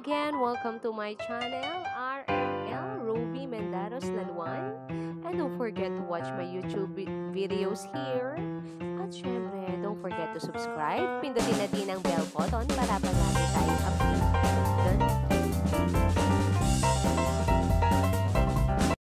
again, welcome to my channel, RML Ruby Mendaros Laluan. And don't forget to watch my YouTube videos here. At syempre, don't forget to subscribe. Pindutin natin ang bell button para palagi tayong updated.